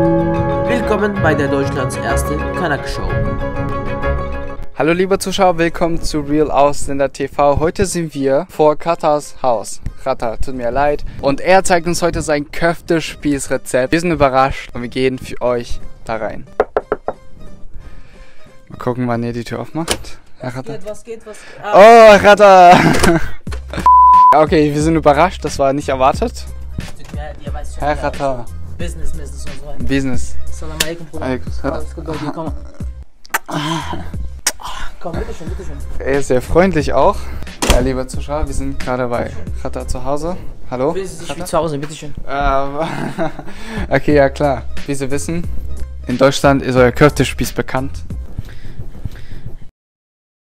Willkommen bei der Deutschlands erste Kanak Show. Hallo liebe Zuschauer, willkommen zu Real Ausländer TV. Heute sind wir vor Katas Haus. Kata, tut mir leid. Und er zeigt uns heute sein Köftespießrezept. Wir sind überrascht und wir gehen für euch da rein. Mal gucken, wann ihr die Tür aufmacht. Herr Kata. was geht, was geht? Oh, Kata! okay, wir sind überrascht, das war nicht erwartet. Herr Kata. Business, Business und so weiter. Business. Salam alaikum, Bruder. Alaikum. Alles gut bei dir, komm. Komm, bitteschön, bitteschön. Er ist sehr freundlich auch. Ja, liebe Zuschauer, wir sind gerade bei Kata zu Hause. Hallo? Sich wie zu Hause, bitteschön. Ähm, okay, ja klar. Wie Sie wissen, in Deutschland ist euer Köftespieß bekannt.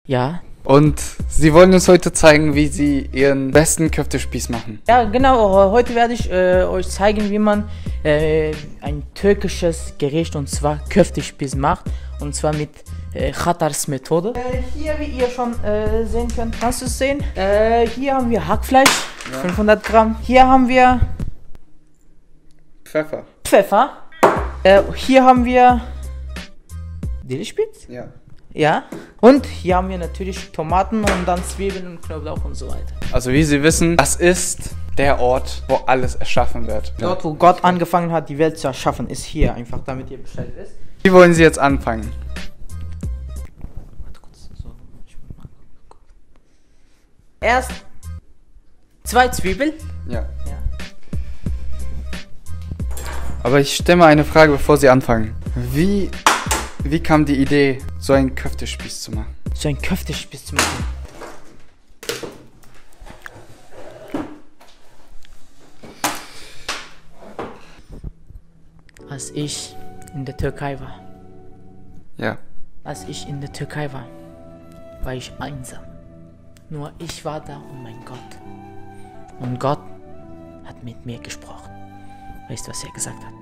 Ja. Und Sie wollen uns heute zeigen, wie Sie Ihren besten Köftespieß machen. Ja, genau. Heute werde ich äh, euch zeigen, wie man äh, ein türkisches Gericht und zwar Köftespieß macht. Und zwar mit äh, Khatars Methode. Äh, hier, wie ihr schon äh, sehen könnt, kannst du es sehen? Äh, hier haben wir Hackfleisch, 500 Gramm. Hier haben wir Pfeffer. Pfeffer. Äh, hier haben wir Dillspitz. Ja. Ja. Und hier haben wir natürlich Tomaten und dann Zwiebeln und Knoblauch und so weiter. Also wie Sie wissen, das ist der Ort, wo alles erschaffen wird. Dort, wo Gott angefangen hat, die Welt zu erschaffen, ist hier. Einfach damit ihr Bescheid wisst. Wie wollen Sie jetzt anfangen? Warte kurz. So. ich mach mal kurz. Erst zwei Zwiebeln. Ja. Ja. Aber ich stelle mal eine Frage, bevor Sie anfangen. Wie, wie kam die Idee, so einen Köftespieß zu machen? So ein Köftespieß zu machen. Als ich in der Türkei war, Ja. als ich in der Türkei war, war ich einsam. Nur ich war da und mein Gott. Und Gott hat mit mir gesprochen. Weißt du, was er gesagt hat?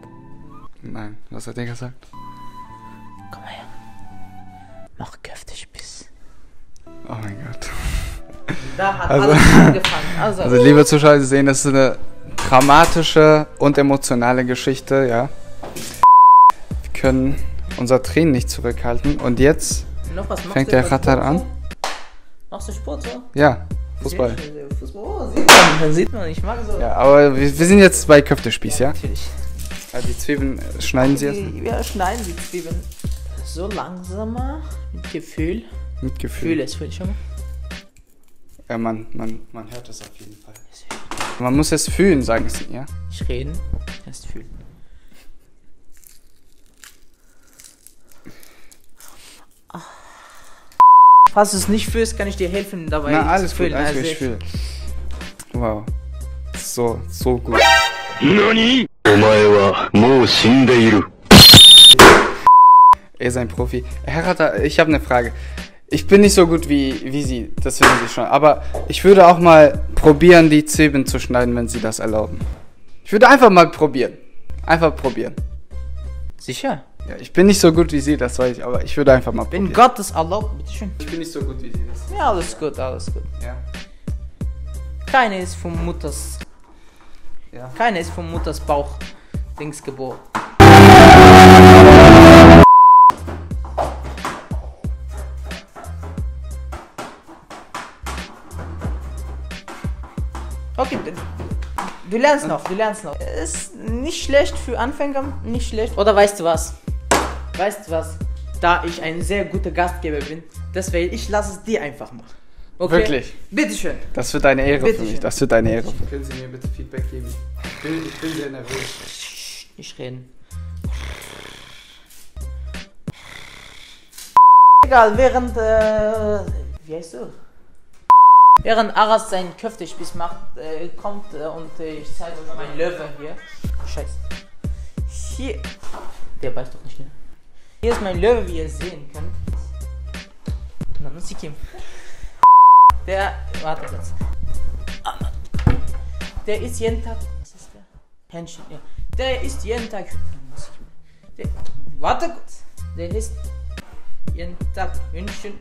Nein, was hat er gesagt? Her. Mach Köftespieß. Oh mein Gott. Da hat Also- alles angefangen. Also, Also liebe Zuschauer, Sie sehen, das ist eine dramatische und emotionale Geschichte, ja. Wir können unser Tränen nicht zurückhalten. Und jetzt, noch fängt der Ratter an? so? Machst du Sport so? ja, Fußball. Sehr schön, Fußball. Oh, sieht man, dann sieht man. Ich mag so. Ja, aber wir, wir sind jetzt bei Köftespieß, ja? Natürlich. ja die Zwiebeln schneiden Sie jetzt Wir schneiden die Zwiebeln so langsamer, mit Gefühl. mit Gefühl Gefühl. ist, schau mal. Ja, man, man, man hört es auf jeden Fall. Man muss es fühlen, sagen Sie, ja? Ich reden, erst fühlen. Ah. Falls du es nicht fühlst, kann ich dir helfen dabei. Na, zu alles gut, fühlen. alles gut, Also ich fühle. Wow. So, so gut. 何お前はもう死んでいる。 Er ist ein Profi. Herr Ratter, ich habe eine Frage. Ich bin nicht so gut wie, wie Sie, das wissen Sie schon. Aber ich würde auch mal probieren, die Zwiebeln zu schneiden, wenn Sie das erlauben. Ich würde einfach mal probieren. Einfach probieren. Sicher. Ja, ich bin nicht so gut wie Sie, das weiß ich, aber ich würde einfach mal Wenn probieren. Gott es erlaubt, bitteschön. Ich bin nicht so gut wie Sie das. Ja, alles gut, alles gut. Ja. Keine ist von Mutters. Ja. Keine ist von Mutters Bauch Dings geboren. Du lernst noch, du lernst noch. Ist nicht schlecht für Anfänger, nicht schlecht. Oder weißt du was? Weißt du was? Da ich ein sehr guter Gastgeber bin, deswegen ich lasse es dir einfach machen. Okay? Wirklich? Bitteschön. Das wird eine Ehre Bitte für mich. Das wird eine Ehre. Können Sie mir bitte Feedback geben? Ich bin, ich bin sehr nervös. Nicht reden. Egal, während, äh, wie heißt du? Während Aras seinen Köftespieß macht, äh, kommt äh, und äh, ich zeige euch meinen Löwe hier. Scheiße. Hier. Der beißt doch nicht, ne? Hier ist mein Löwe, wie ihr sehen könnt. Na, muss ich ihm. Der, warte kurz. Der ist jeden Tag. Was ist der? Händchen, ja. Der ist jeden Tag. Der, warte kurz. Der ist jeden Tag Hühnchen.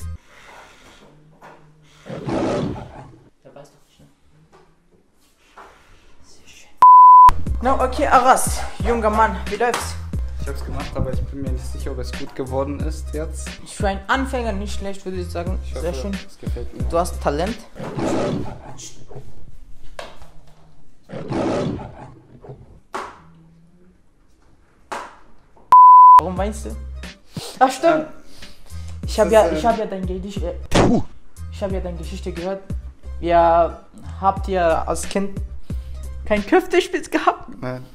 Der weiß doch nicht, ne? Sehr. Na, okay, Aras, junger Mann, wie läuft's? Ich habe es gemacht, aber ich bin mir nicht sicher, ob es gut geworden ist jetzt. Für einen Anfänger nicht schlecht, würde ich sagen. Ich Sehr hoffe, schön. Es gefällt mir. Du hast Talent. Warum weinst du? Ach stimmt. Ich habe ja, ich äh, habe ja deine Geschichte, ich habe ja deine Geschichte gehört. Ihr habt ja als Kind kein Köftespitz gehabt. Nein.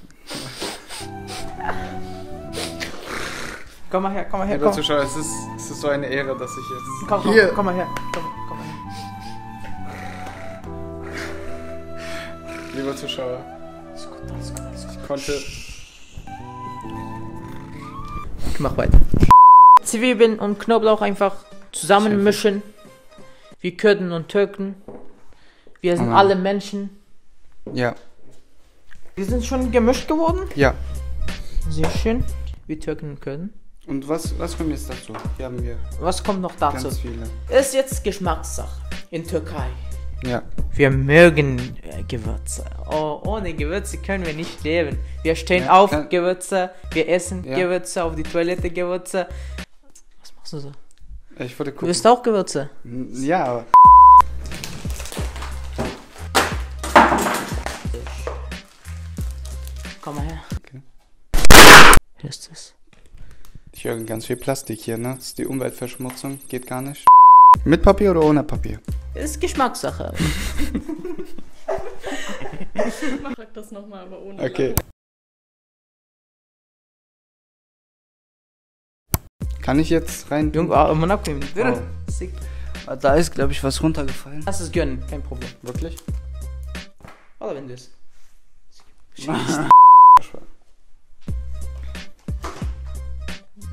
Komm mal her, komm mal her, Lieber komm. Zuschauer, es ist, es ist so eine Ehre, dass ich jetzt Komm, komm, hier komm mal her. Komm, komm mal her. Lieber Zuschauer, Alles gut, alles gut, alles gut. ich konnte. Ich mach weiter. Zwiebeln und Knoblauch einfach zusammenmischen. Wie Kurden und Türken. Wir sind Mhm. alle Menschen. Ja, Wir sind schon gemischt geworden. ja. Sehr schön. Wie Türken Kurden. Und was, was kommt jetzt dazu? Hier haben wir Was kommt noch dazu? ganz viele. Ist jetzt Geschmackssache in Türkei. Ja. Wir mögen äh, Gewürze. Oh, ohne Gewürze können wir nicht leben. Wir stehen Ja, auf kann- Gewürze, wir essen Ja. Gewürze, auf die Toilette Gewürze. Was machst du so? Ich wollte Du gucken. isst auch Gewürze? Ja, aber. Ich höre ganz viel Plastik hier, ne? Das ist die Umweltverschmutzung. Geht gar nicht. Mit Papier oder ohne Papier? Ist Geschmackssache. Frag das nochmal, aber ohne. Okay. Kann ich jetzt rein? Junge, ah, man abnehmen. Oh. Sick. Da ist, glaube ich, was runtergefallen. Lass es gönnen, kein Problem. Wirklich? Oder wenn du es.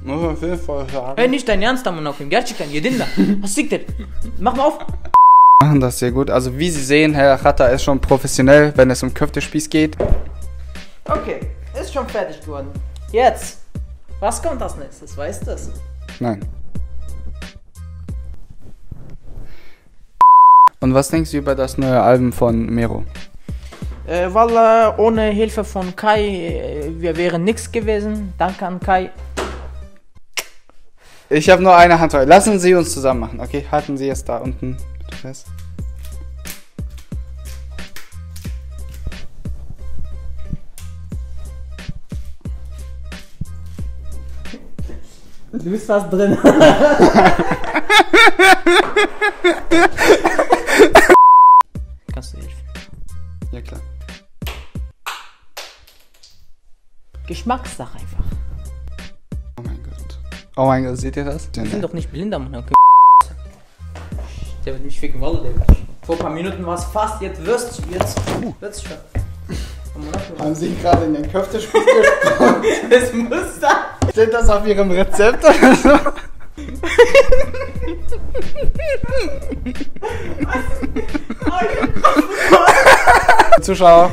Muss man auf jeden Fall sagen. Hey, nicht dein Ernst, Amon aufnehmen. Gerçekten yedin. Was liegt denn? Mach mal auf. machen das sehr gut. Also wie Sie sehen, Herr Ratter ist schon professionell, wenn es um Köftespieß geht. Okay, ist schon fertig geworden. Jetzt. Was kommt als nächstes? Weißt du das? Nein. Und was denkst du über das neue Album von Mero? Äh, Wallah, ohne Hilfe von Kai, äh, wir wären nichts gewesen. Danke an Kai. Ich habe nur eine Hand frei. Lassen Sie uns zusammen machen, okay? Halten Sie es da unten fest. Du bist fast drin. Kannst du helfen? Ja klar. Geschmackssache einfach. Oh mein Gott. Seht ihr das? Ich bin doch nicht blind am Mann. Der wird mich ficken, Wallah, der. Vor ein paar Minuten war es fast, jetzt wirst du, jetzt wird's schon. Haben Sie gerade in den Köftespieß gesprochen? Es muss da. Steht das auf Ihrem Rezept oder so? Zuschauer,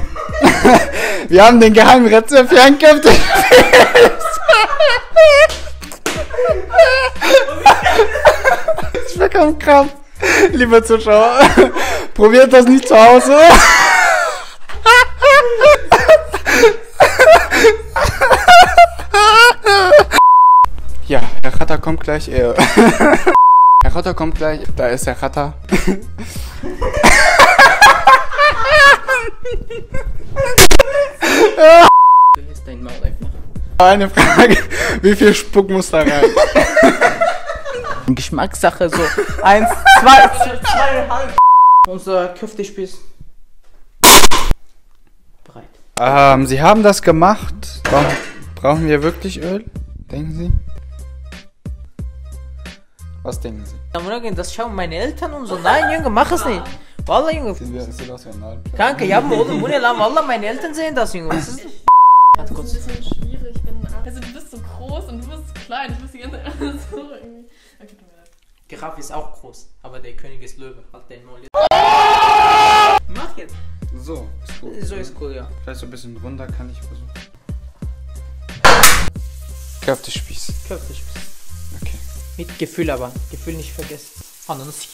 wir haben den geheimen Rezept für ein Köftespieß. Ich bekomme Krampf. Liebe Zuschauer, probiert das nicht zu Hause. Ja, Herr Ratter kommt gleich. Äh. Herr Ratter kommt gleich. Da ist Herr Ratter. Du hältst dein Maul einfach. Eine Frage. Wie viel Spuck muss da rein? Geschmackssache, so eins, zwei, zweieinhalb. Unser Köftespieß. Bereit. Ähm, Sie haben das gemacht. Brauchen, brauchen wir wirklich Öl? Denken Sie? Was denken Sie? Das schauen meine Eltern und so. Nein, Junge, mach es nicht. Wallah, Junge. Sieht, wir- ein Alp. Danke, ja, oğlum bu ne lan? Wallah, meine Eltern sehen das, Junge. Was ist das? Das ist ein bisschen schwierig, wenn. Also, du bist so groß und du bist so klein. Ich muss die ganze Zeit alles so irgendwie. Okay, tut mir leid. Giraffe ist auch groß, aber der König ist Löwe. Halt den Maul jetzt. Mach jetzt. So, ist gut. So ist cool, ja. Vielleicht so ein bisschen runter kann ich versuchen. Köftespieß. Köftespieß. Okay. Mit Gefühl aber. Gefühl nicht vergessen. Ananas.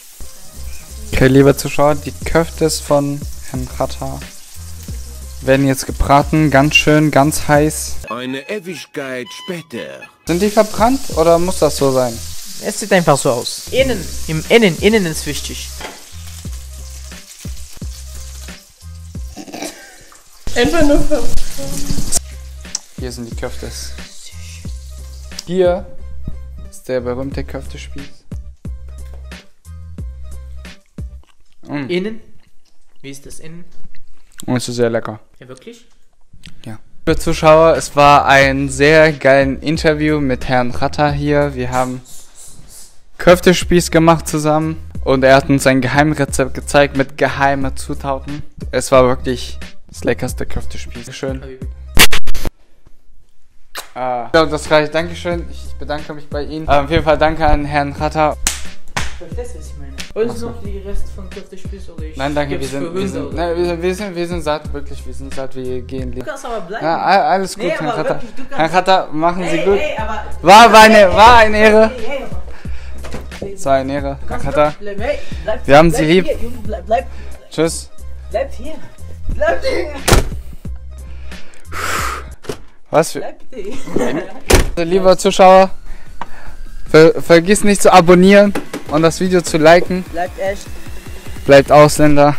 Okay, liebe Zuschauer, die Köftes von Herrn Ratter werden jetzt gebraten, ganz schön, ganz heiß. Eine Ewigkeit später. Sind die verbrannt oder muss das so sein? Es sieht einfach so aus. Innen, im Innen, innen ist wichtig. Einfach nur. Hier sind die Köftes. Hier ist der berühmte Köftespieß. Mm. Innen? Wie ist das innen? Und es ist sehr lecker. Ja, wirklich? Liebe Zuschauer, es war ein sehr geiles Interview mit Herrn Ratter hier. Wir haben Köftespieß gemacht zusammen und er hat uns ein Geheimrezept gezeigt mit geheimen Zutaten. Es war wirklich das leckerste Köftespieß. Schön. Ah, glaube, das reicht. Dankeschön. Ich bedanke mich bei Ihnen. Ähm, auf jeden Fall danke an Herrn Ratter. Verstehst du, was ich meine? Wollen Sie noch die Reste von Köftespieß oder ich Nein, danke, wir sind, wir sind, nein, wir, wir sind, wir sind satt, wirklich, wir sind satt, wir gehen Du lieber. kannst aber bleiben. Ja, alles gut, Nee, Herr Ratter. du Herr Ratter, machen Sie Ey, gut. ey, aber... War, war, eine, war eine Ehre. Hey, Hey, bleib, Wir haben Sie lieb. Tschüss. bleib hier. Bleib hier. Was für. Hier. Lieber Zuschauer, ver vergiss nicht zu abonnieren und das Video zu liken. Bleibt echt. Bleibt Ausländer.